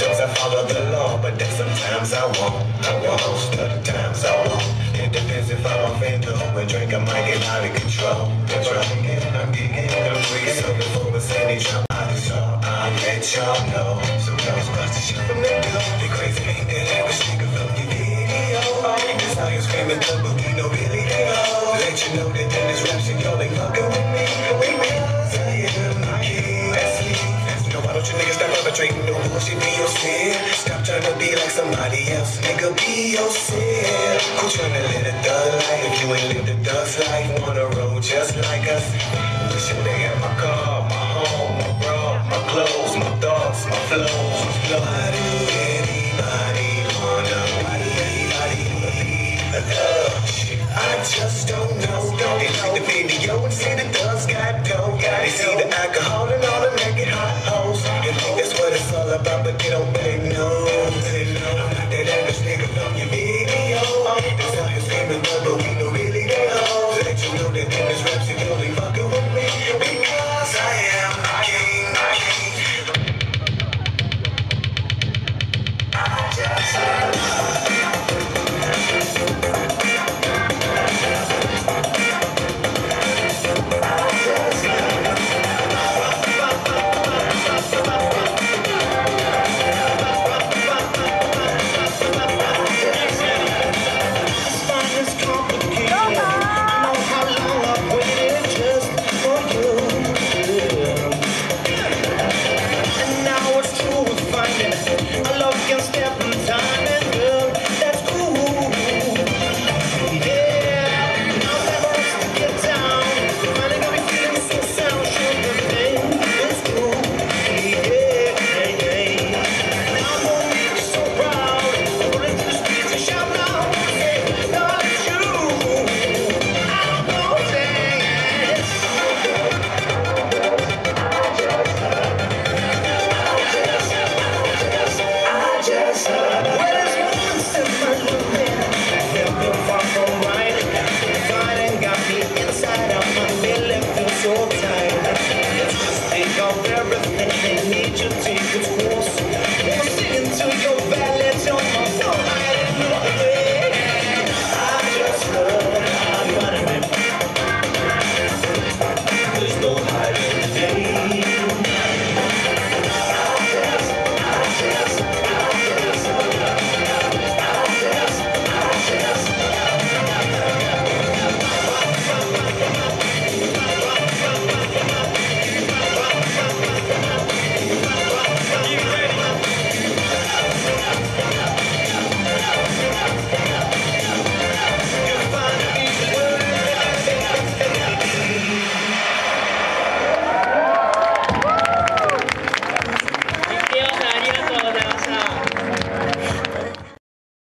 Sometimes I follow the law, but then sometimes I won't. I won't. The times I won't. It depends if I'm off and over. Drink, I might get out of control. If I'm getting, I'm getting, I'm free. So before it's any trouble, so I'll let y'all know. So those bust the shit from the door. The crazy ain't that average nigga from your. This how you screaming the boogie, no really know. Let you know that perpetrating no bullshit? Be yourself. Stop trying to be like somebody else. Nigga, be yourself. Quit trying to live the thug life. If you ain't lived the thug's life, wanna roll just like us. Wishing they had my car, my home, my bra, my clothes, my thoughts, my flows. Why everything you need, to take its for.